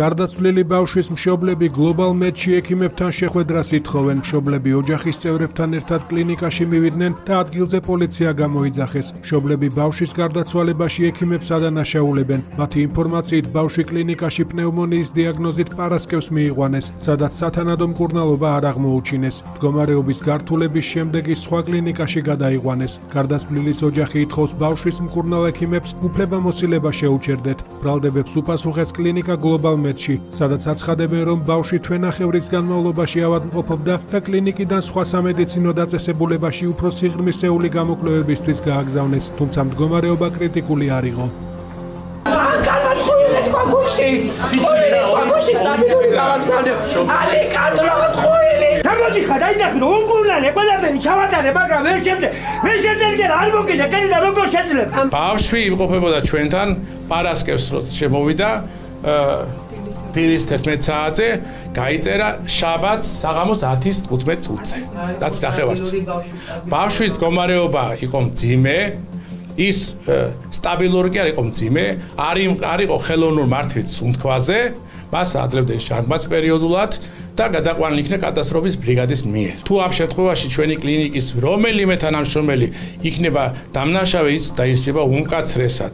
გარდაცვლილი ბავშვის მშობლები გლობალ მედში ექიმებთან შეხვედრას ითხოვენ. მშობლები ოჯახის წევრებთან ერთად კლინიკაში მივიდნენ და ადგილზე პოლიცია გამოიძახეს. მშობლები ბავშვის გარდაცვალებაში ექიმებს ადანაშაულებენ. მათი ინფორმაციით ბავშვი კლინიკაში პნევმონიის დიაგნოზით პარასკევს მიიყვანეს, სადაც სათანადო მკურნალობა არ აღმოუჩინეს. მდგომარეობის გართულების შემდეგ ის სხვა კლინიკაში გადაიყვანეს. გარდაცვლილის ოჯახი ითხოვს ბავშვის მკურნალ ექიმებს უფლებამოსილება შეუჩერდეთ. ბრალდებებს უპასუხეს კლინიკა გლობალ მედში, სადაც აცხადებენ, რომ ბავშვი თვენახევრის განმავლობაში ავადმყოფობდა და კლინიკიდან სხვა სამედიცინო დაწესებულებაში უფრო სიღრმისეული გამოკვლევებისთვის გააგზავნეს, თუმცა მდგომარეობა კრიტიკული არ იყო. ალი კადრო თხუილი გამოდი ხა დაიძახი რომ უკურნალე ყველაფერი ჩავატარე მაგრამ ვერ შემდე ვერ შემდეგე არ მოკიდა კენი და როგორ შეძლებ? ბავშვი იმყოფებოდა ჩვენთან პარასკევს რო შემოვიდა დილის 11 საათზე გაიწერა შაბათს საღამოს 10-ის 15 წუთზე. რაც ნახევარს. ბავშვის მდგომარეობა იყო მძიმე. ის სტაბილური კი არ იყო მძიმე, არ არ იყო ხელოვნურ მართვით სუნთქვაზე, მას აძლევდნენ შარდმაც პერიოდულად და გადაყვანილი იქნა კატასტროფის ბრიგადის მიერ. თუ ამ შემთხვევაში ჩვენი კლინიკის რომელიმე თანამშრომელი იქნება დამნაშავე ის დაისწრება უმკაცრესად.